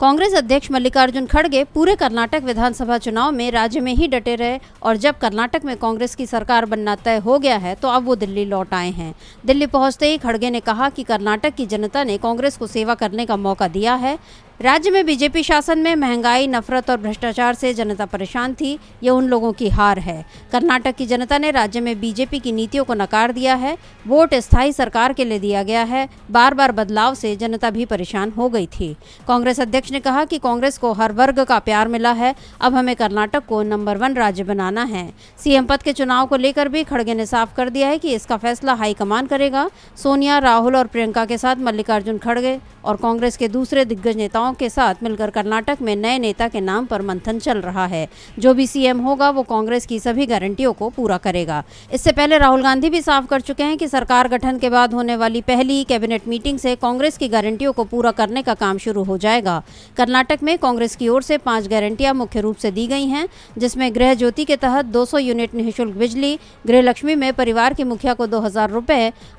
कांग्रेस अध्यक्ष मल्लिकार्जुन खड़गे पूरे कर्नाटक विधानसभा चुनाव में राज्य में ही डटे रहे और जब कर्नाटक में कांग्रेस की सरकार बनना तय हो गया है तो अब वो दिल्ली लौट आए हैं। दिल्ली पहुँचते ही खड़गे ने कहा कि कर्नाटक की जनता ने कांग्रेस को सेवा करने का मौका दिया है। राज्य में बीजेपी शासन में महँगाई, नफरत और भ्रष्टाचार से जनता परेशान थी, ये उन लोगों की हार है। कर्नाटक की जनता ने राज्य में बीजेपी की नीतियों को नकार दिया है। वोट स्थायी सरकार के लिए दिया गया है। बार बार बदलाव से जनता भी परेशान हो गई थी। कांग्रेस अध्यक्ष ने कहा कि कांग्रेस को हर वर्ग का प्यार मिला है। अब हमें कर्नाटक को नंबर वन राज्य बनाना है। सीएम पद के चुनाव को लेकर भी खड़गे ने साफ़ कर दिया है कि इसका फैसला हाईकमान करेगा। सोनिया, राहुल और प्रियंका के साथ मल्लिकार्जुन खड़गे और कांग्रेस के दूसरे दिग्गज नेताओं के साथ मिलकर कर्नाटक में नए नेता के नाम पर मंथन चल रहा है। जो भी सीएम होगा, वो कांग्रेस की सभी गारंटियों को पूरा करेगा। इससे पहले राहुल गांधी भी साफ़ कर चुके हैं कि सरकार गठन के बाद होने वाली पहली कैबिनेट मीटिंग से कांग्रेस की गारंटियों को पूरा करने का काम शुरू हो जाएगा। कर्नाटक में कांग्रेस की ओर से पाँच गारंटियाँ मुख्य रूप से दी गई हैं, जिसमें गृह ज्योति के तहत 200 यूनिट निःशुल्क बिजली गृह लक्ष्मी में परिवार की मुखिया को दो हज़ार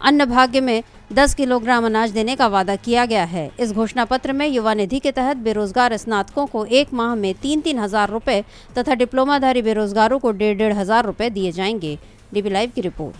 अन्न भाग्य में 10 किलोग्राम अनाज देने का वादा किया गया है। इस घोषणा पत्र में युवा निधि के तहत बेरोजगार स्नातकों को एक माह में तीन तीन हज़ार रुपये तथा डिप्लोमाधारी बेरोजगारों को डेढ़ डेढ़ हज़ार रुपये दिए जाएँगे। डीबी लाइव की रिपोर्ट।